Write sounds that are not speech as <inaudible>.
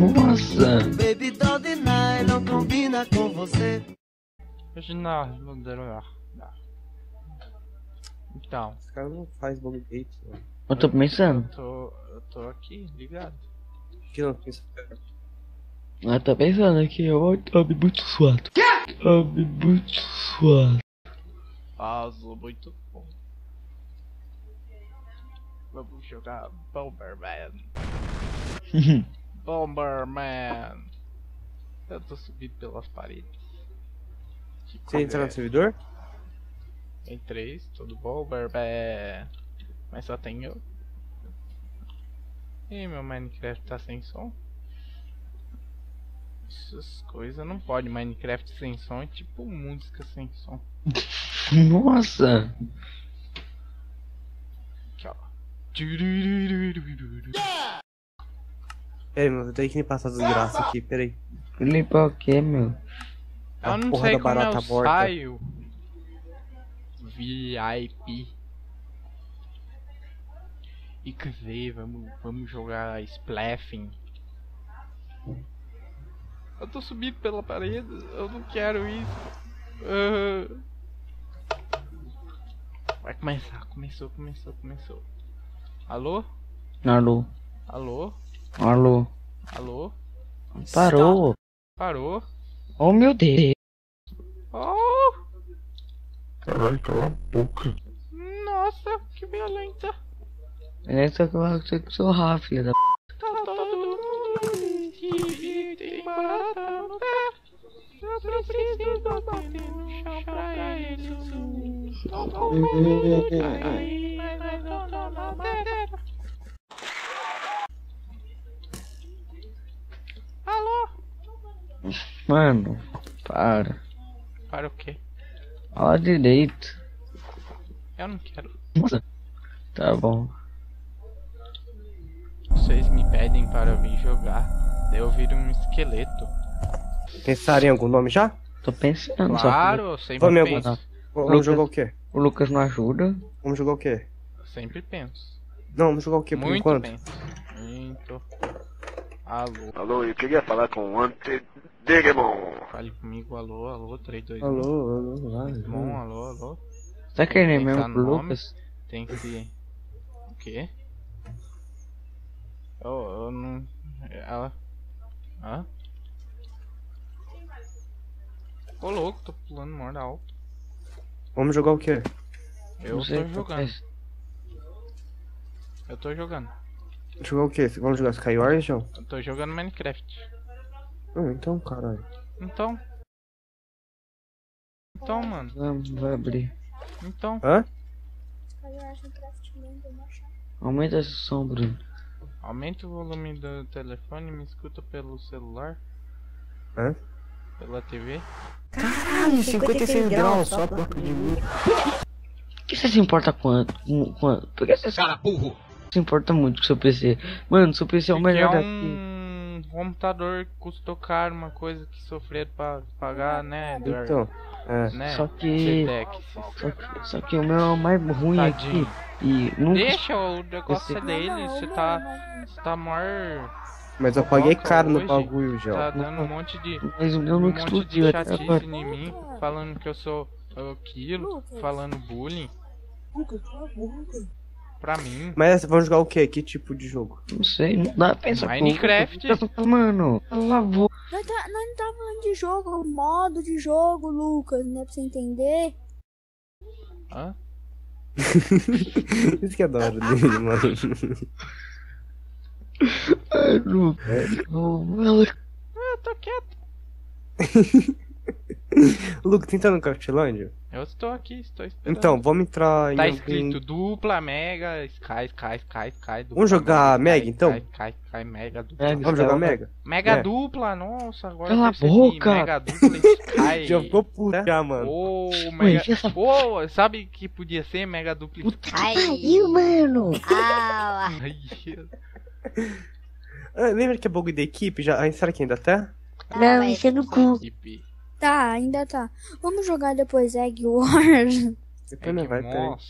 Nossa! Baby doll de nylon combina com você. Hoje não, não deram lá. Não. Então, Os caras não fazem bug date, mano. Eu tô eu pensando. tô, eu tô aqui, ligado. Que não pensa. Eu tô pensando aqui, ó. Tá muito suado. Tá muito suado. Azul muito bom. Vamos jogar Bomberman. <laughs> Bomberman. Eu tô subindo pelas paredes. Que Você entra no servidor? Em três, tudo Bomberman. Mas só tem eu. Ih, meu Minecraft tá sem som? Essas coisas não pode. Minecraft sem som é tipo música sem som. Nossa! Aqui, ó. Aí, mano, eu tenho que limpar essa desgraça aqui, pera aí. Limpar o que, meu? A Eu não porra sei como barata eu morta. saio. VIP. E quer dizer, vamos, vamos jogar Splashing. Eu tô subindo pela parede, eu não quero isso. Ah. Vai começar, começou, começou, começou. Alô? Alô? Alô? Alô? Alô? Parou! Parou? Oh meu Deus! Oh! Caralho, cala a boca. Nossa, que violenta! Essa que eu achei que sou Rafa, filha da p. Tá todo mundo no pé. Eu preciso bater no chão pra ele subir. Todo mundo cair, mas eu tô na madeira. Alô? Mano, para. Para o quê? Fala direito. Eu não quero. Nossa. Tá bom. Vocês me pedem para vir jogar. Daí eu viro um esqueleto. Pensaram em algum nome já? Tô pensando Claro, eu sempre Vamos algum- penso. Vamos Lucas. jogar o quê? só. O Lucas não ajuda. Vamos jogar o quê? Eu sempre penso. Não, vamos jogar o quê por Muito enquanto? penso. Muito. Alô. Alô, eu queria falar com o Antedigimon. Fale comigo, alô, alô, 3, 2, 1. Alô, alô, alô. Bom, alô, alô. Tá querendo Pensar mesmo pro? Lucas? Tem que. O quê? Eu, eu não. Ela. Hã? Ô louco, tô pulando morda alto. Vamos jogar o quê? Eu Não sei tô que jogando. Eu tô jogando. Jogar o quê? Vamos jogar Skywars, João? Eu tô jogando Minecraft. Hum, então, caralho. Então. Então, mano. Vamos, vai abrir. Então. Hã? Aumenta esse som, Bruno. Aumente o volume do telefone e me escuta pelo celular. Hã? Pela TV. Caralho, 56 graus, só porca de muro. Por que você se importa quanto? com- quanto? Por que você Cara burro. se importa muito com seu PC? Mano, seu PC é o melhor é daqui. Computador custou caro, uma coisa que sofreram pra pagar, né, Eduardo? Então, é. né? Só que-. Só que, só que o meu é o mais ruim Tadinho. aqui. E nunca. Deixa o negócio Esse- dele, você tá. Você tá maior. Mas eu paguei caro no hoje, bagulho, João. Tá dando um monte de. Mas o meu um nunca monte de explodiu até chatice agora. em mim, falando que eu sou aquilo, falando bullying. Pra mim. Mas vamos jogar o quê? Que tipo de jogo? Não sei, não dá pra pensar. Minecraft. Mano, lavou. Nós, tá, não tá falando de jogo, modo de jogo, Lucas, né? Pra você entender. Hã? <laughs> Isso que é da hora dele, mano. Ai, Lucas. Oh, ela- Eu tô quieto. <laughs> <laughs> Luke, tenta no Craftlândia? Eu estou aqui, estou esperando. Então, vamos entrar Tá em escrito algum... dupla, mega, sky, sky, sky, sky. Dupla, Vamos jogar Mega, sky, então? Sky, sky, sky, mega, dupla. Mega. Vamos jogar Mega? Mega É. dupla, nossa, agora Cala a boca. Mega dupla, Sky. <laughs> Já ficou puto já, mano. Ô, Ué, mega... e essa Ô, sabe que podia ser mega dupla? puta que Ai. pariu, mano. Ah, Ai, Ah, lembra que é bug da equipe? Já... ah, Será que ainda tá? Não, isso é no cu. equipe. Tá, ainda tá. Vamos jogar depois Egg Wars. Depois não vai. Nossa.